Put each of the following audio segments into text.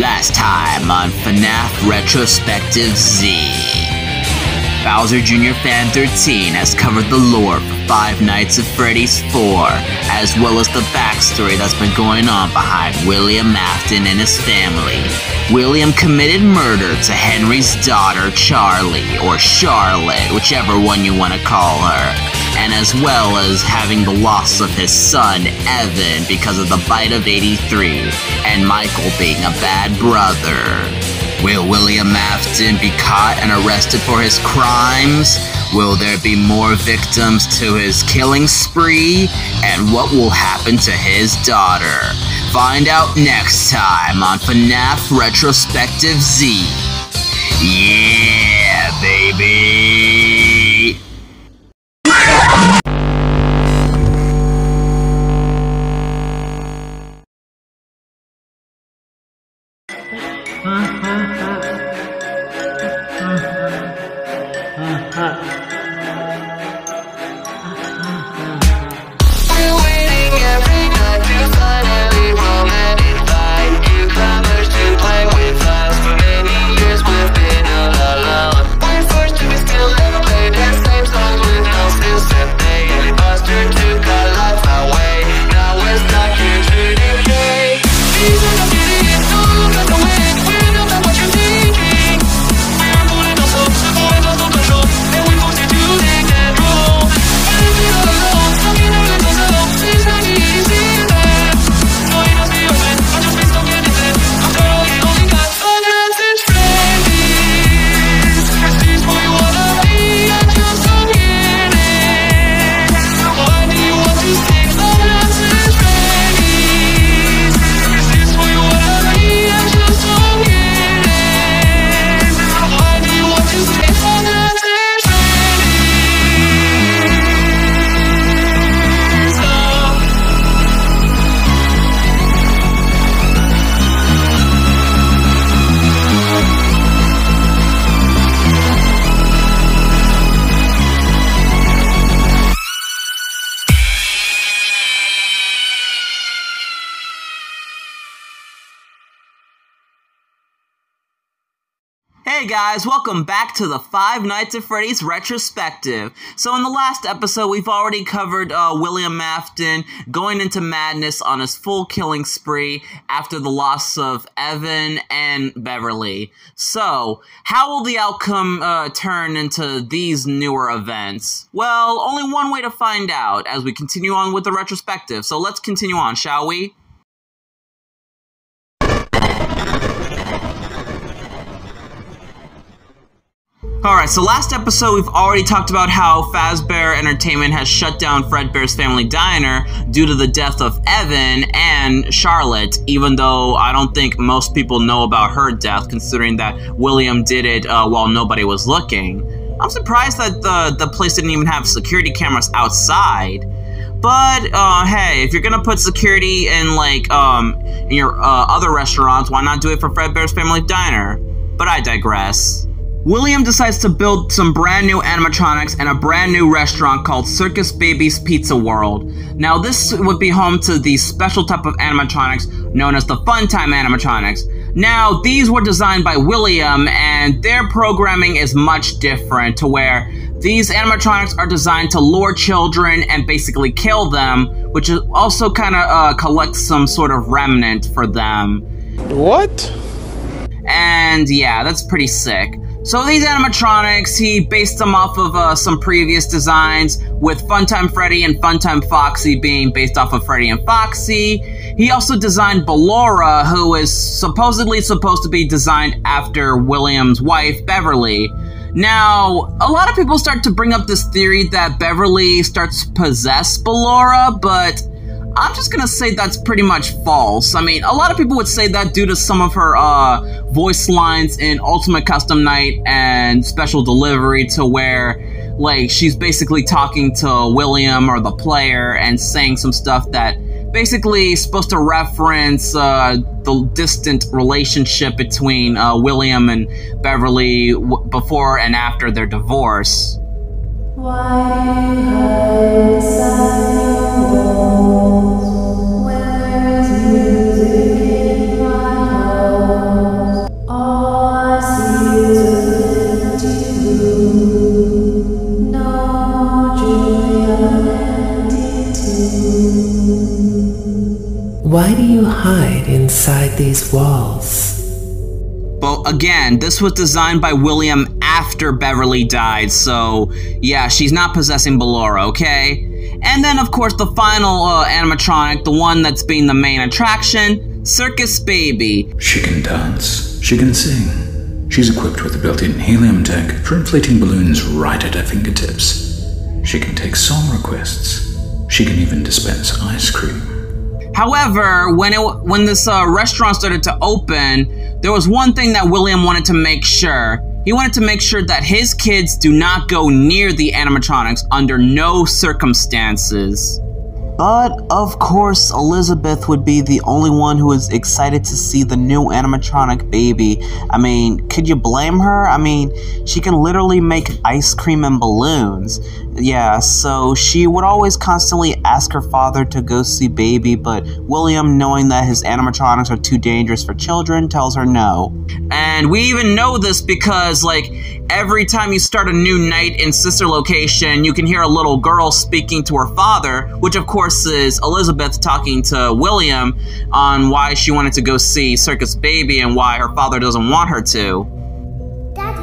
Last time on FNAF Retrospective Z. Bowser Jr. Fan 13 has covered the lore for Five Nights at Freddy's 4, as well as the backstory that's been going on behind William Afton and his family. William committed murder to Henry's daughter, Charlie, or Charlotte, whichever one you want to call her, and as well as having the loss of his son, Evan, because of the bite of 83, and Michael being a bad brother. Will William Afton be caught and arrested for his crimes? Will there be more victims to his killing spree? And what will happen to his daughter? Find out next time on FNAF Retrospective Z. Yeah, baby! Guys, welcome back to the Five Nights at Freddy's retrospective. So in the last episode, we've already covered uh, William Afton going into madness on his full killing spree after the loss of Evan and Beverly. So, how will the outcome uh, turn into these newer events? Well, only one way to find out as we continue on with the retrospective. So let's continue on, shall we? Alright, so last episode we've already talked about how Fazbear Entertainment has shut down Fredbear's Family Diner due to the death of Evan and Charlotte, even though I don't think most people know about her death, considering that William did it uh, while nobody was looking. I'm surprised that the, the place didn't even have security cameras outside. But uh, hey, if you're gonna put security in like um in your uh, other restaurants, why not do it for Fredbear's Family Diner? But I digress. William decides to build some brand new animatronics and a brand new restaurant called Circus Baby's Pizza World. Now, this would be home to the special type of animatronics known as the Funtime animatronics. Now, these were designed by William, and their programming is much different to where these animatronics are designed to lure children and basically kill them, which also kind of uh, collects some sort of remnant for them. What? And yeah, that's pretty sick. So these animatronics, he based them off of uh, some previous designs, with Funtime Freddy and Funtime Foxy being based off of Freddy and Foxy. He also designed Ballora, who is supposedly supposed to be designed after William's wife, Beverly. Now, a lot of people start to bring up this theory that Beverly starts to possess Ballora, but I'm just gonna say that's pretty much false. I mean, a lot of people would say that due to some of her uh, voice lines in Ultimate Custom Night and Special Delivery, to where like she's basically talking to William or the player and saying some stuff that basically supposed to reference uh, the distant relationship between uh, William and Beverly before and after their divorce. Of these walls. But again, this was designed by William after Beverly died, so yeah, she's not possessing Ballora, okay? And then, of course, the final uh, animatronic, the one that's being the main attraction, Circus Baby. She can dance. She can sing. She's equipped with a built-in helium tank for inflating balloons right at her fingertips. She can take song requests. She can even dispense ice cream. However, when it when this uh, restaurant started to open, there was one thing that William wanted to make sure. He wanted to make sure that his kids do not go near the animatronics under no circumstances. But of course, Elizabeth would be the only one who is excited to see the new animatronic baby. I mean, could you blame her? I mean, she can literally make ice cream and balloons. Yeah, so she would always constantly ask her father to go see baby, but William, knowing that his animatronics are too dangerous for children, tells her no. And we even know this because, like, every time you start a new night in Sister Location, you can hear a little girl speaking to her father, which of course is Elizabeth talking to William on why she wanted to go see Circus Baby and why her father doesn't want her to. Daddy,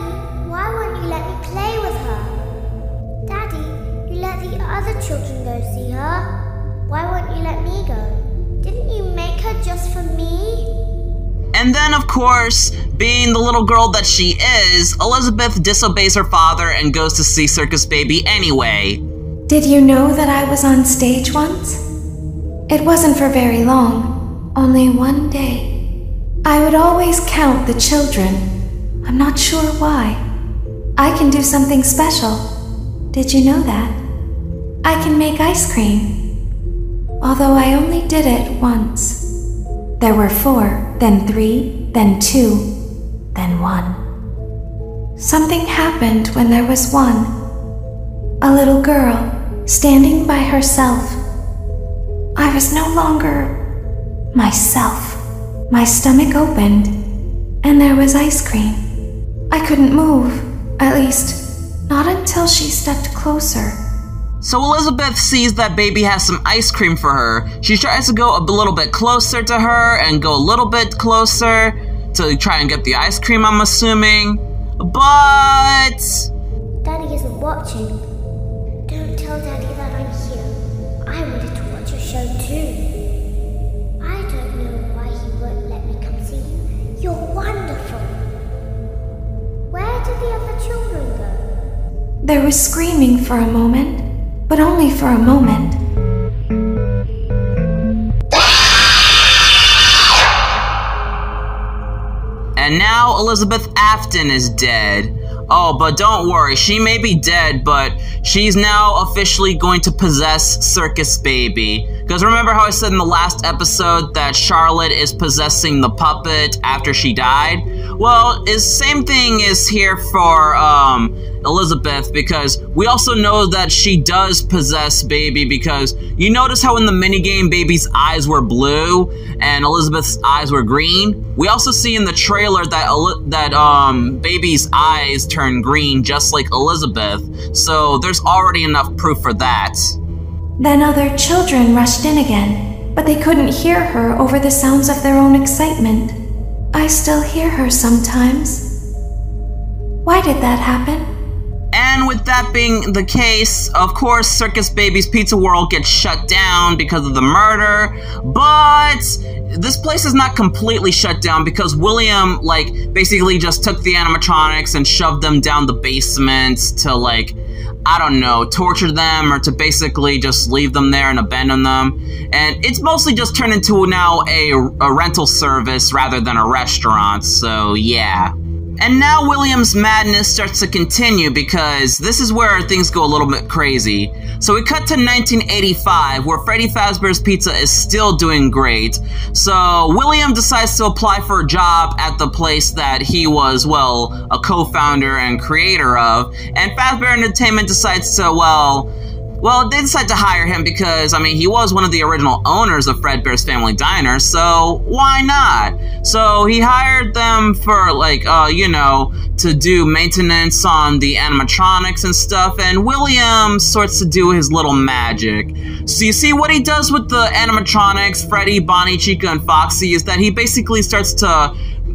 why won't you let me play with her? Daddy, you let the other children go see her. Why won't you let me go? Didn't you make her just for me? And then, of course, being the little girl that she is, Elizabeth disobeys her father and goes to see Circus Baby anyway. Did you know that I was on stage once? It wasn't for very long, only one day. I would always count the children. I'm not sure why. I can do something special. Did you know that? I can make ice cream. Although I only did it once. There were four, then three, then two, then one. Something happened when there was one. A little girl standing by herself. I was no longer myself. My stomach opened, and there was ice cream. I couldn't move, at least, not until she stepped closer. So Elizabeth sees that baby has some ice cream for her. She tries to go a little bit closer to her and go a little bit closer to try and get the ice cream, I'm assuming. But. Daddy isn't watching. Don't tell Daddy that I'm here. I wanted to watch your show too. I don't know why he won't let me come see you. You're wonderful. Where did the other children go? There was screaming for a moment, but only for a moment. And now Elizabeth Afton is dead. Oh, but don't worry, she may be dead, but she's now officially going to possess Circus Baby. Because remember how I said in the last episode that Charlotte is possessing the puppet after she died? Well, is same thing is here for um, Elizabeth because we also know that she does possess Baby because you notice how in the minigame Baby's eyes were blue and Elizabeth's eyes were green. We also see in the trailer that that um, Baby's eyes turn green just like Elizabeth. So there's already enough proof for that. Then other children rushed in again, but they couldn't hear her over the sounds of their own excitement. I still hear her sometimes. Why did that happen? And with that being the case, of course, Circus Baby's Pizza World gets shut down because of the murder. But this place is not completely shut down because William, like, basically just took the animatronics and shoved them down the basement to, like, I don't know, torture them or to basically just leave them there and abandon them. And it's mostly just turned into now a, a rental service rather than a restaurant, so yeah. And now William's madness starts to continue because this is where things go a little bit crazy. So we cut to 1985 where Freddy Fazbear's Pizza is still doing great. So William decides to apply for a job at the place that he was, well, a co-founder and creator of. And Fazbear Entertainment decides to, well, Well, they decided to hire him because, I mean, he was one of the original owners of Fredbear's Family Diner, so why not? So he hired them for, like, uh, you know, to do maintenance on the animatronics and stuff, and William starts to do his little magic. So you see, what he does with the animatronics, Freddy, Bonnie, Chica, and Foxy, is that he basically starts to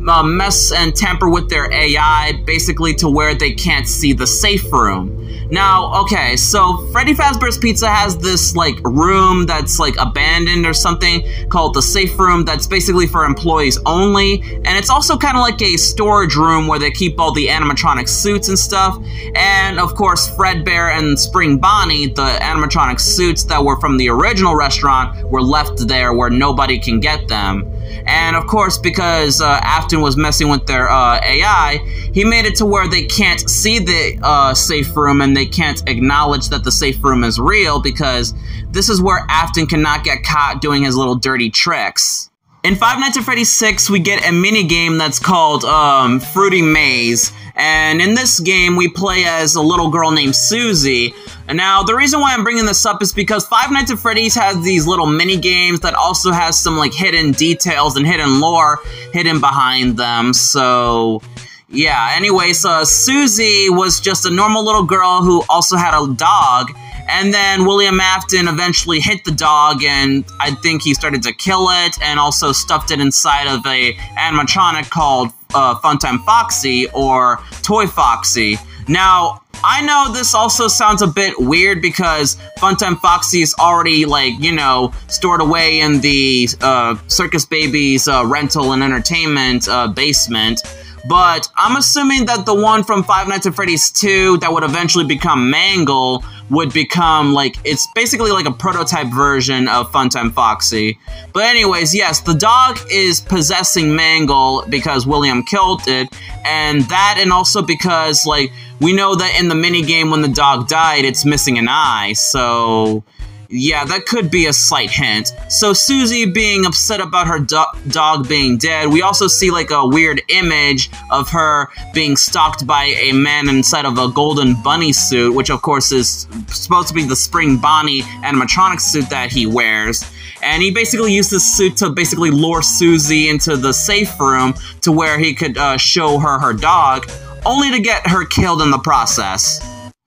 uh, mess and tamper with their AI, basically to where they can't see the safe room. Now, okay, so Freddy Fazbear's Pizza has this like room that's like abandoned or something called the safe room that's basically for employees only, and it's also kind of like a storage room where they keep all the animatronic suits and stuff. And of course, Fredbear and Spring Bonnie, the animatronic suits that were from the original restaurant, were left there where nobody can get them. And of course, because uh, Afton was messing with their uh, AI, he made it to where they can't see the uh, safe room and they can't acknowledge that the safe room is real because this is where Afton cannot get caught doing his little dirty tricks. In Five Nights at Freddy's 6, we get a mini game that's called um, Fruity Maze. And in this game, we play as a little girl named Susie. And now, the reason why I'm bringing this up is because Five Nights at Freddy's has these little mini games that also has some like hidden details and hidden lore hidden behind them. So, yeah. Anyways, uh, Susie was just a normal little girl who also had a dog. And then William Afton eventually hit the dog, and I think he started to kill it, and also stuffed it inside of a animatronic called uh, Funtime Foxy or Toy Foxy. Now, I know this also sounds a bit weird because Funtime Foxy is already, like, you know, stored away in the uh, Circus Baby's uh, rental and entertainment uh, basement. But I'm assuming that the one from Five Nights at Freddy's 2 that would eventually become Mangle would become like it's basically like a prototype version of Funtime Foxy. But anyways, yes, the dog is possessing Mangle because William killed it, and that and also because like we know that in the mini game when the dog died, it's missing an eye, so yeah, that could be a slight hint. So Susie being upset about her do dog being dead. We also see like a weird image of her being stalked by a man inside of a golden bunny suit, which of course is supposed to be the Spring Bonnie animatronic suit that he wears. And he basically used this suit to basically lure Susie into the safe room to where he could uh, show her her dog, only to get her killed in the process.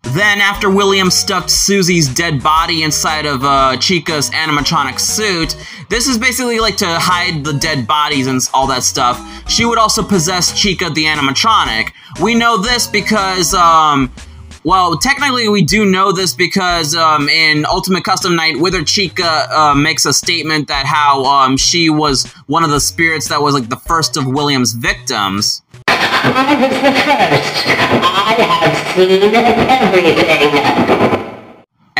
Then, after William stuffed Susie's dead body inside of uh, Chica's animatronic suit, this is basically like to hide the dead bodies and all that stuff. She would also possess Chica the animatronic. We know this because, um, well, technically we do know this because um, in Ultimate Custom Night, Wither Chica uh, makes a statement that how um, she was one of the spirits that was like the first of William's victims. I was the first. I have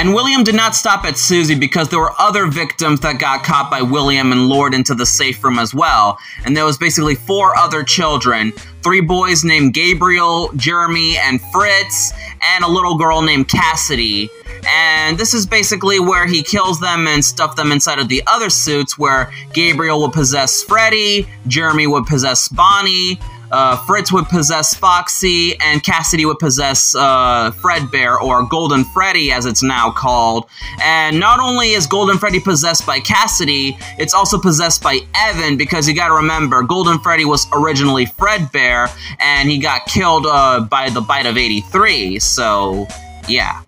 And William did not stop at Susie because there were other victims that got caught by William and lured into the safe room as well. And there was basically four other children three boys named Gabriel, Jeremy, and Fritz, and a little girl named Cassidy. And this is basically where he kills them and stuff them inside of the other suits, where Gabriel would possess Freddy, Jeremy would possess Bonnie, uh, Fritz would possess Foxy, and Cassidy would possess uh, Fredbear, or Golden Freddy as it's now called. And not only is Golden Freddy possessed by Cassidy, it's also possessed by Evan, because you gotta remember, Golden Freddy was originally Fredbear, and he got killed uh, by the Bite of 83, so yeah.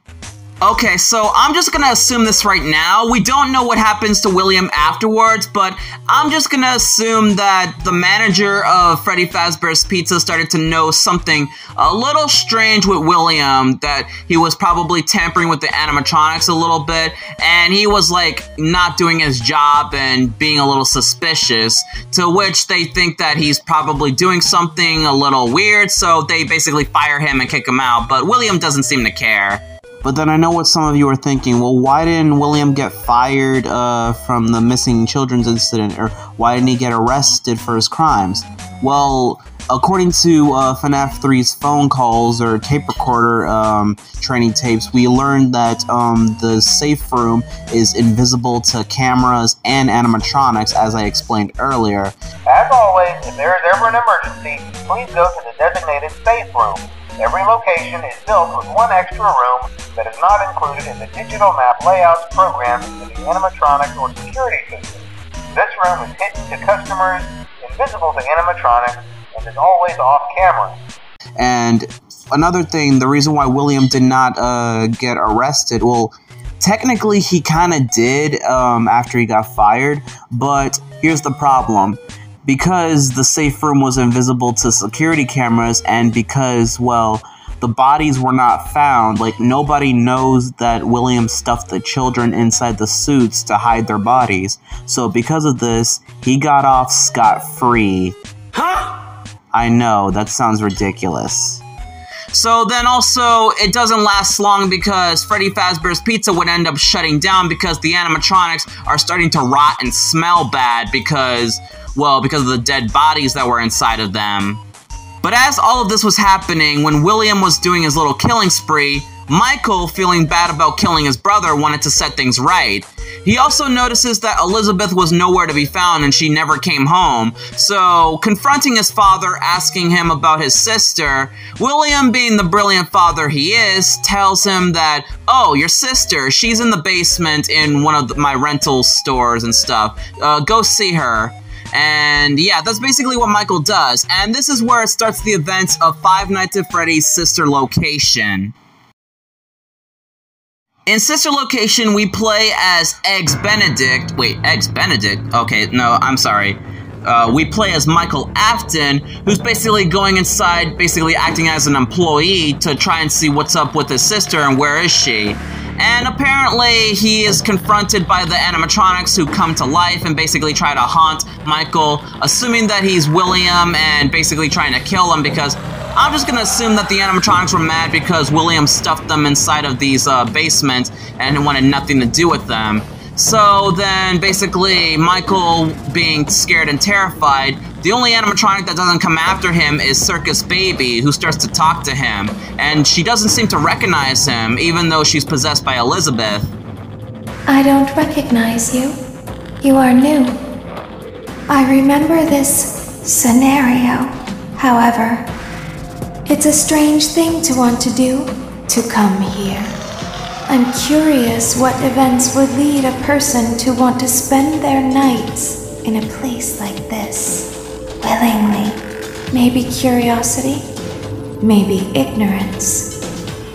Okay, so I'm just gonna assume this right now. We don't know what happens to William afterwards, but I'm just gonna assume that the manager of Freddy Fazbear's Pizza started to know something a little strange with William, that he was probably tampering with the animatronics a little bit, and he was like not doing his job and being a little suspicious, to which they think that he's probably doing something a little weird, so they basically fire him and kick him out, but William doesn't seem to care. But then I know what some of you are thinking. Well, why didn't William get fired uh, from the missing children's incident, or why didn't he get arrested for his crimes? Well, according to uh, FNAF 3's phone calls or tape recorder um, training tapes, we learned that um, the safe room is invisible to cameras and animatronics, as I explained earlier. As always, if there is ever an emergency, please go to the designated safe room. Every location is built with one extra room that is not included in the digital map layouts programmed into the animatronic or security system. This room is hidden to customers, invisible to animatronics, and is always off camera. And another thing, the reason why William did not uh, get arrested, well, technically he kind of did um, after he got fired, but here's the problem. Because the safe room was invisible to security cameras, and because, well, the bodies were not found, like, nobody knows that William stuffed the children inside the suits to hide their bodies. So, because of this, he got off scot free. Huh? I know, that sounds ridiculous. So then also, it doesn't last long because Freddy Fazbear's Pizza would end up shutting down because the animatronics are starting to rot and smell bad because, well, because of the dead bodies that were inside of them. But as all of this was happening, when William was doing his little killing spree, Michael, feeling bad about killing his brother, wanted to set things right. He also notices that Elizabeth was nowhere to be found and she never came home. So, confronting his father, asking him about his sister, William, being the brilliant father he is, tells him that, oh, your sister, she's in the basement in one of the, my rental stores and stuff. Uh, go see her. And yeah, that's basically what Michael does. And this is where it starts the events of Five Nights at Freddy's sister location. In Sister Location, we play as Eggs Benedict. Wait, Eggs Benedict? Okay, no, I'm sorry. Uh, we play as Michael Afton, who's basically going inside, basically acting as an employee to try and see what's up with his sister and where is she. And apparently, he is confronted by the animatronics who come to life and basically try to haunt Michael, assuming that he's William and basically trying to kill him because I'm just gonna assume that the animatronics were mad because William stuffed them inside of these uh, basements and wanted nothing to do with them. So then, basically, Michael being scared and terrified, the only animatronic that doesn't come after him is Circus Baby, who starts to talk to him, and she doesn't seem to recognize him, even though she's possessed by Elizabeth. I don't recognize you. You are new. I remember this scenario, however. It's a strange thing to want to do, to come here. I'm curious what events would lead a person to want to spend their nights in a place like this. Willingly. Maybe curiosity, maybe ignorance.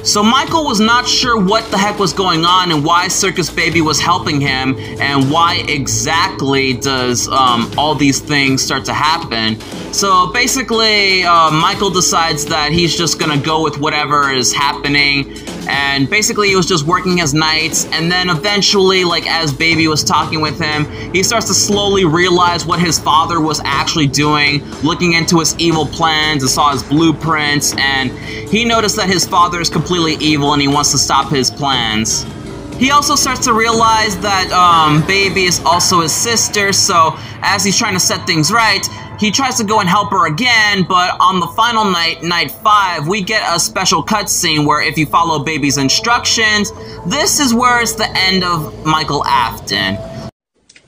So Michael was not sure what the heck was going on and why Circus Baby was helping him and why exactly does um, all these things start to happen. So basically, uh, Michael decides that he's just gonna go with whatever is happening and basically he was just working his nights. And then eventually like as baby was talking with him he starts to slowly realize what his father was actually doing looking into his evil plans and saw his blueprints. And he noticed that his father is completely evil and he wants to stop his plans he also starts to realize that um, Baby is also his sister, so as he's trying to set things right, he tries to go and help her again, but on the final night, night 5, we get a special cutscene where if you follow Baby's instructions, this is where it's the end of Michael Afton.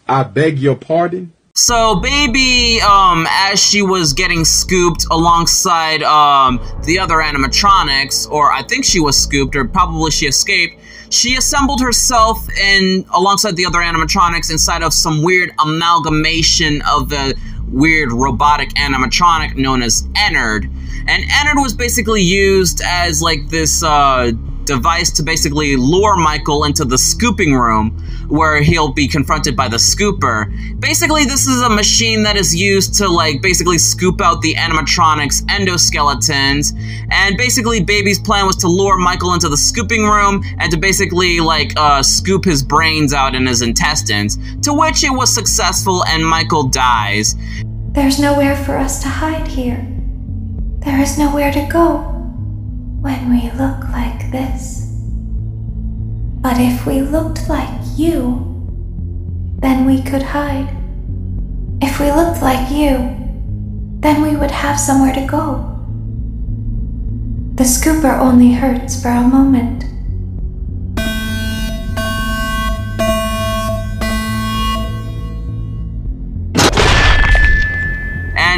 I beg your pardon? So Baby, um, as she was getting scooped alongside, um, the other animatronics, or I think she was scooped, or probably she escaped, she assembled herself in alongside the other animatronics inside of some weird amalgamation of the weird robotic animatronic known as Ennard. And Ennard was basically used as like this uh, device to basically lure Michael into the scooping room where he'll be confronted by the scooper. Basically, this is a machine that is used to like basically scoop out the animatronics endoskeletons. And basically, Baby's plan was to lure Michael into the scooping room and to basically like uh, scoop his brains out in his intestines. To which it was successful and Michael dies. There's nowhere for us to hide here. There is nowhere to go when we look like this. But if we looked like you, then we could hide. If we looked like you, then we would have somewhere to go. The scooper only hurts for a moment.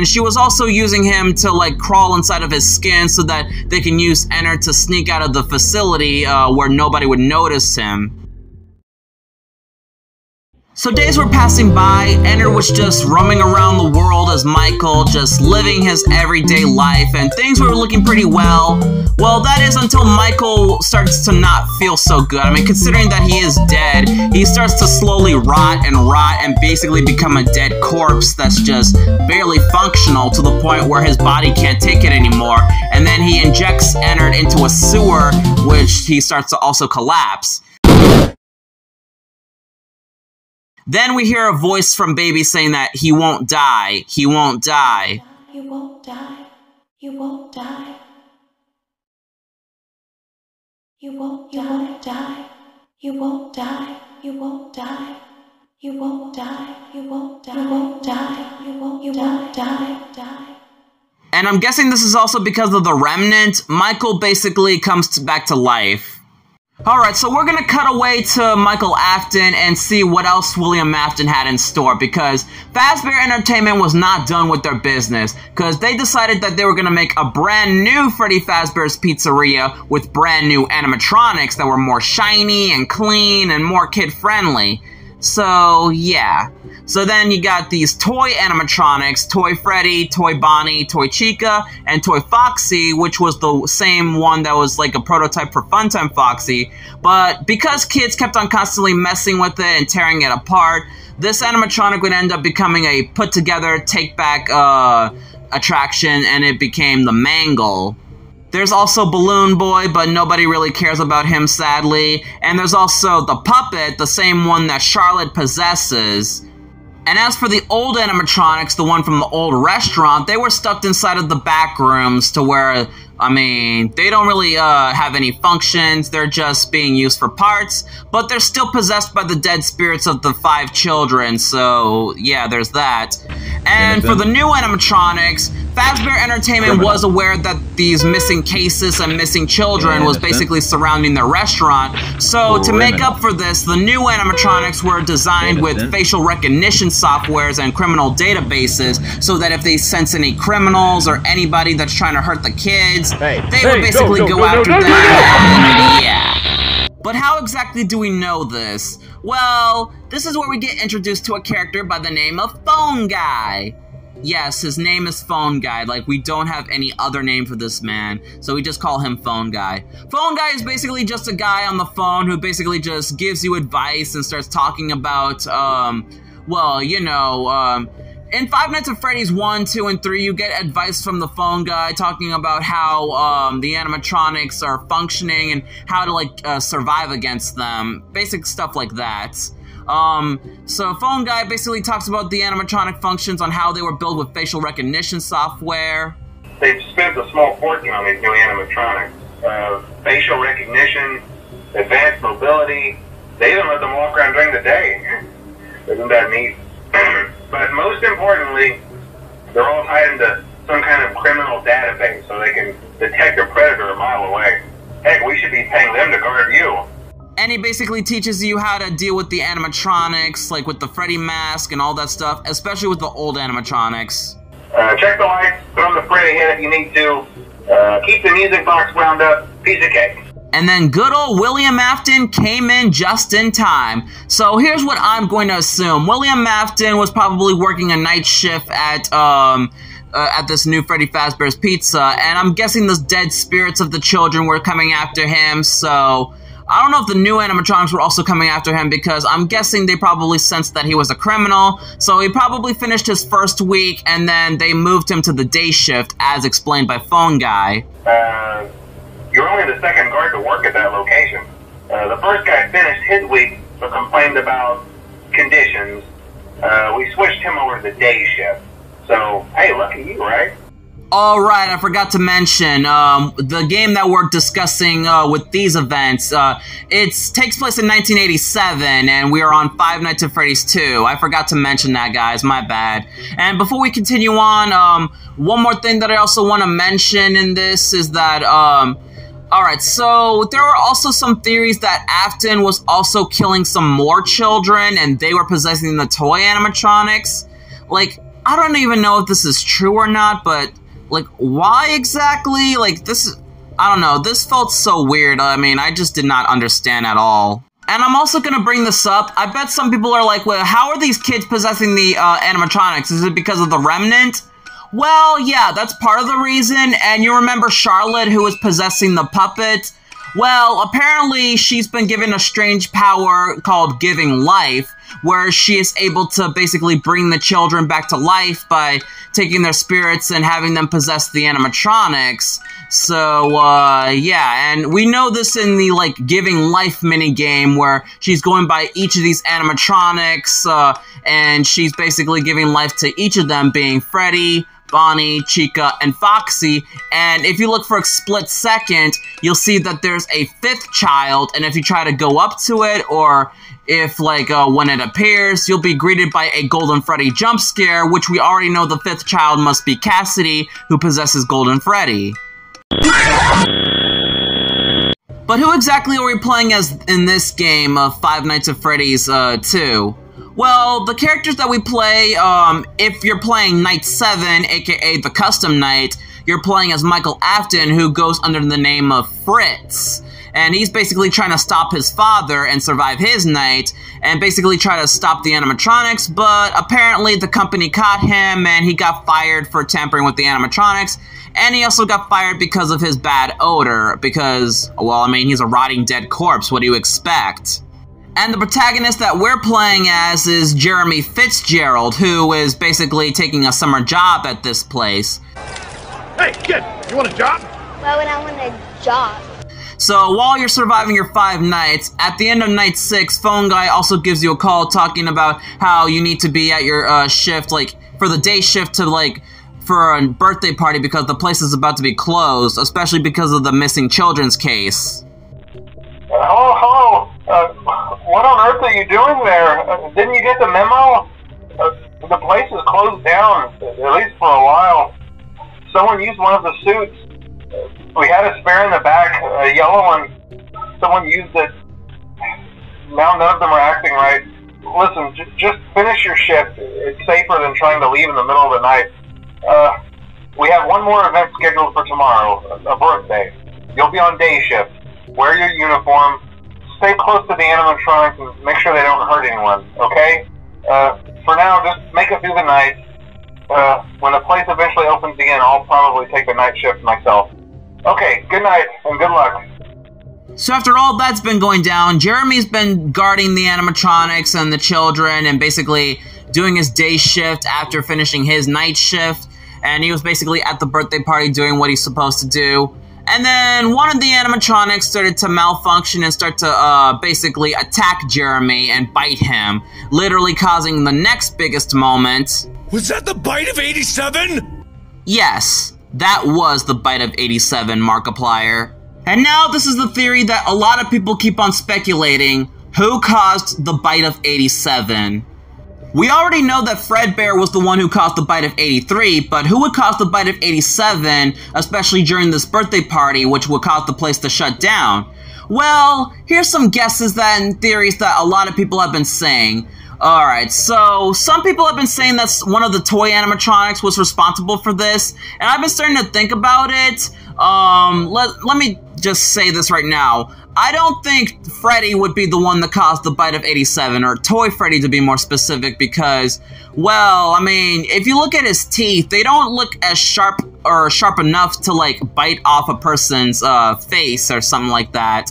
And she was also using him to like crawl inside of his skin so that they can use Ennard to sneak out of the facility uh, where nobody would notice him. So days were passing by, Ennard was just roaming around the world as Michael, just living his everyday life, and things were looking pretty well. Well, that is until Michael starts to not feel so good. I mean, considering that he is dead, he starts to slowly rot and rot and basically become a dead corpse that's just barely functional to the point where his body can't take it anymore. And then he injects Ennard into a sewer, which he starts to also collapse. Then we hear a voice from Baby saying that he won't die, he won't die. You won't die. You won't die. You won't, you won't die. You won't die. You won't die. You won't die. You won't die. You won't die. You won't, you won't die. Die. And I'm guessing this is also because of the remnant. Michael basically comes to, back to life. Alright, so we're gonna cut away to Michael Afton and see what else William Afton had in store because Fazbear Entertainment was not done with their business because they decided that they were gonna make a brand new Freddy Fazbear's Pizzeria with brand new animatronics that were more shiny and clean and more kid friendly. So, yeah. So then you got these toy animatronics, Toy Freddy, Toy Bonnie, Toy Chica, and Toy Foxy, which was the same one that was like a prototype for Funtime Foxy. But because kids kept on constantly messing with it and tearing it apart, this animatronic would end up becoming a put together take back uh, attraction and it became the Mangle. There's also Balloon Boy, but nobody really cares about him, sadly. And there's also the puppet, the same one that Charlotte possesses. And as for the old animatronics, the one from the old restaurant, they were stuck inside of the back rooms to where, I mean, they don't really uh, have any functions. They're just being used for parts, but they're still possessed by the dead spirits of the five children. So, yeah, there's that. And for the new animatronics, Fazbear Entertainment was aware that these missing cases and missing children was basically surrounding their restaurant. So to make up for this, the new animatronics were designed with facial recognition softwares and criminal databases so that if they sense any criminals or anybody that's trying to hurt the kids, they would basically go, after them. and yeah. But how exactly do we know this? Well, this is where we get introduced to a character by the name of Phone Guy. Yes, his name is Phone Guy. Like, we don't have any other name for this man, so we just call him Phone Guy. Phone Guy is basically just a guy on the phone who basically just gives you advice and starts talking about, um, well, you know, um, in Five Nights at Freddy's 1, 2, and 3, you get advice from the phone guy talking about how um, the animatronics are functioning and how to, like, uh, survive against them. Basic stuff like that. Um, so Phone Guy basically talks about the animatronic functions on how they were built with facial recognition software. They've spent a small fortune on these new animatronics. Uh, facial recognition, advanced mobility. They even let them walk around during the day. Isn't that neat? But most importantly, they're all tied into some kind of criminal database so they can detect a predator a mile away. Heck, we should be paying them to guard you. And he basically teaches you how to deal with the animatronics, like with the Freddy mask and all that stuff, especially with the old animatronics. Uh, check the lights, put on the Freddy head if you need to. Uh, keep the music box wound up. Piece of cake. And then good old William Afton came in just in time. So here's what I'm going to assume. William Afton was probably working a night shift at um uh, at this new Freddy Fazbear's Pizza, and I'm guessing the dead spirits of the children were coming after him. So I don't know if the new animatronics were also coming after him because I'm guessing they probably sensed that he was a criminal. So he probably finished his first week, and then they moved him to the day shift, as explained by Phone Guy. Uh, you're only the second to work at that location. Uh, the first guy finished his week but complained about conditions. Uh, we switched him over to the day shift. So, hey, lucky you, right? All right, I forgot to mention um, the game that we're discussing uh, with these events. Uh, it takes place in 1987, and we are on Five Nights at Freddy's 2. I forgot to mention that, guys. My bad. And before we continue on, um, one more thing that I also want to mention in this is that. Um, Alright, so there were also some theories that Afton was also killing some more children and they were possessing the toy animatronics. Like, I don't even know if this is true or not, but like, why exactly? Like, this I don't know, this felt so weird. I mean, I just did not understand at all. And I'm also gonna bring this up. I bet some people are like, well, how are these kids possessing the uh, animatronics? Is it because of the remnant? Well, yeah, that's part of the reason. And you remember Charlotte, who was possessing the puppet? Well, apparently she's been given a strange power called giving life, where she is able to basically bring the children back to life by taking their spirits and having them possess the animatronics. So, uh, yeah, and we know this in the, like, giving life mini game where she's going by each of these animatronics, uh, and she's basically giving life to each of them, being Freddy, Bonnie, Chica, and Foxy. And if you look for a split second, you'll see that there's a fifth child. And if you try to go up to it, or if like uh, when it appears, you'll be greeted by a Golden Freddy jump scare, which we already know the fifth child must be Cassidy, who possesses Golden Freddy. But who exactly are we playing as in this game of Five Nights at Freddy's uh, 2? Well, the characters that we play, um, if you're playing Night 7, aka the Custom Night, you're playing as Michael Afton, who goes under the name of Fritz. And he's basically trying to stop his father and survive his night, and basically try to stop the animatronics, but apparently the company caught him and he got fired for tampering with the animatronics, and he also got fired because of his bad odor, because, well, I mean, he's a rotting dead corpse, what do you expect? And the protagonist that we're playing as is Jeremy Fitzgerald, who is basically taking a summer job at this place. Hey, kid, you want a job? Why would I want a job? So while you're surviving your five nights, at the end of night six, Phone Guy also gives you a call talking about how you need to be at your uh, shift, like for the day shift to like for a birthday party because the place is about to be closed, especially because of the missing children's case. Hello, hello. Uh, what on earth are you doing there? Uh, didn't you get the memo? Uh, the place is closed down, at least for a while. Someone used one of the suits. We had a spare in the back, a yellow one. Someone used it. Now none of them are acting right. Listen, j- just finish your shift. It's safer than trying to leave in the middle of the night. Uh, we have one more event scheduled for tomorrow, a a birthday. You'll be on day shift. Wear your uniform. Stay close to the animatronics and make sure they don't hurt anyone, okay? Uh, for now, just make it through the night. Uh, when the place eventually opens again, I'll probably take the night shift myself. Okay, good night and good luck. So after all that's been going down, Jeremy's been guarding the animatronics and the children and basically doing his day shift after finishing his night shift. And he was basically at the birthday party doing what he's supposed to do. And then one of the animatronics started to malfunction and start to uh, basically attack Jeremy and bite him, literally causing the next biggest moment. Was that the bite of 87? Yes, that was the bite of 87 Markiplier. And now this is the theory that a lot of people keep on speculating. Who caused the bite of 87? We already know that Fredbear was the one who caused the bite of 83, but who would cause the bite of 87, especially during this birthday party, which would cause the place to shut down? Well, here's some guesses that and theories that a lot of people have been saying. Alright, so some people have been saying that one of the toy animatronics was responsible for this, and I've been starting to think about it. Um, let, let me just say this right now. I don't think Freddy would be the one that caused the bite of 87, or Toy Freddy to be more specific, because, well, I mean, if you look at his teeth, they don't look as sharp or sharp enough to, like, bite off a person's uh, face or something like that.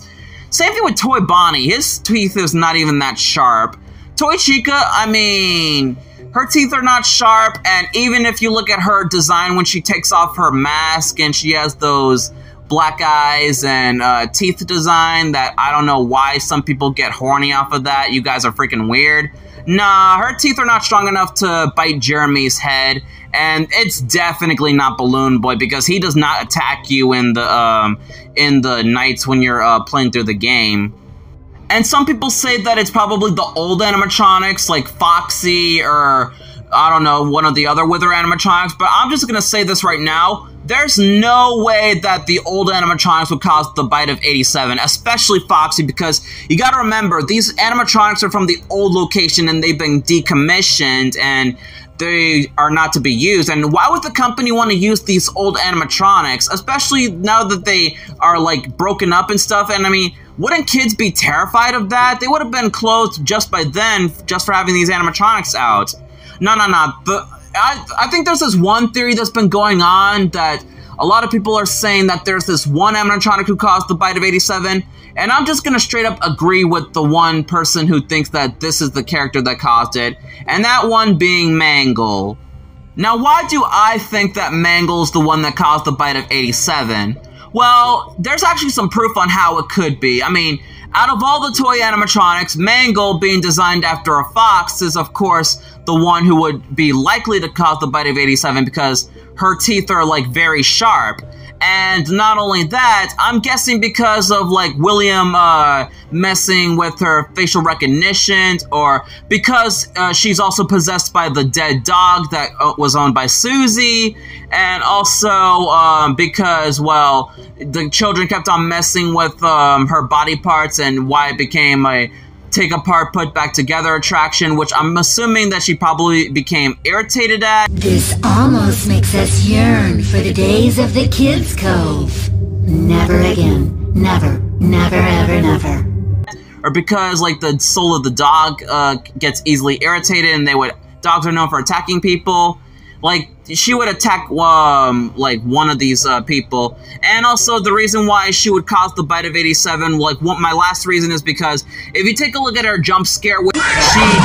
Same thing with Toy Bonnie. His teeth is not even that sharp. Toy Chica, I mean, her teeth are not sharp, and even if you look at her design when she takes off her mask and she has those black eyes and uh, teeth design that I don't know why some people get horny off of that. You guys are freaking weird. Nah, her teeth are not strong enough to bite Jeremy's head, and it's definitely not Balloon Boy because he does not attack you in the um, in the nights when you're uh, playing through the game. And some people say that it's probably the old animatronics like Foxy or I don't know one of the other Wither animatronics. But I'm just gonna say this right now: there's no way that the old animatronics would cause the bite of 87, especially Foxy, because you gotta remember these animatronics are from the old location and they've been decommissioned and they are not to be used. And why would the company want to use these old animatronics, especially now that they are like broken up and stuff? And I mean, wouldn't kids be terrified of that? They would have been closed just by then, just for having these animatronics out. No, no, no. But I, I think there's this one theory that's been going on that a lot of people are saying that there's this one animatronic who caused the bite of 87. And I'm just gonna straight up agree with the one person who thinks that this is the character that caused it, and that one being Mangle. Now, why do I think that Mangle's the one that caused the bite of 87? Well, there's actually some proof on how it could be. I mean, out of all the toy animatronics, Mangle being designed after a fox is, of course, the one who would be likely to cause the bite of 87 because her teeth are like very sharp. And not only that, I'm guessing because of like William uh, messing with her facial recognition, or because uh, she's also possessed by the dead dog that uh, was owned by Susie, and also um, because, well, the children kept on messing with um, her body parts and why it became a take apart, put back together attraction, which I'm assuming that she probably became irritated at. This almost makes us yearn for the days of the Kids Cove. Never again. Never, never, ever, never. Or because like the soul of the dog uh, gets easily irritated, and they would dogs are known for attacking people. Like she would attack um like one of these uh, people, and also the reason why she would cause the bite of 87. Like what my last reason is because if you take a look at her jump scare, she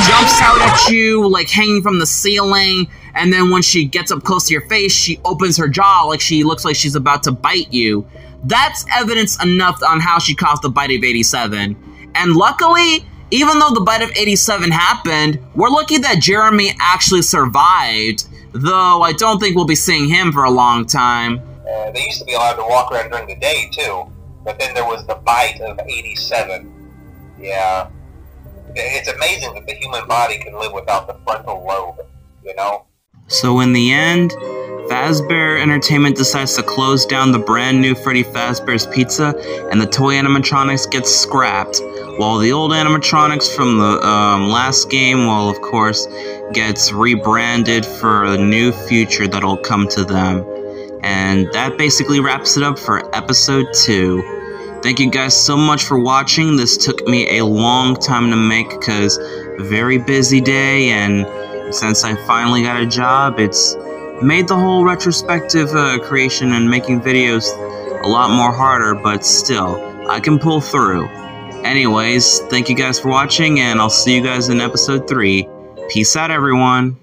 jumps out at you like hanging from the ceiling, and then when she gets up close to your face, she opens her jaw like she looks like she's about to bite you. That's evidence enough on how she caused the bite of 87. And luckily, even though the bite of 87 happened, we're lucky that Jeremy actually survived. Though I don't think we'll be seeing him for a long time. Uh, they used to be allowed to walk around during the day too, but then there was the bite of 87. Yeah. It's amazing that the human body can live without the frontal lobe, you know? So in the end, Fazbear Entertainment decides to close down the brand new Freddy Fazbear's Pizza, and the toy animatronics gets scrapped, while the old animatronics from the um, last game, well, of course, gets rebranded for a new future that'll come to them. And that basically wraps it up for episode 2. Thank you guys so much for watching. This took me a long time to make because a very busy day and since I finally got a job, it's made the whole retrospective uh, creation and making videos a lot more harder, but still, I can pull through. Anyways, thank you guys for watching, and I'll see you guys in episode 3. Peace out, everyone.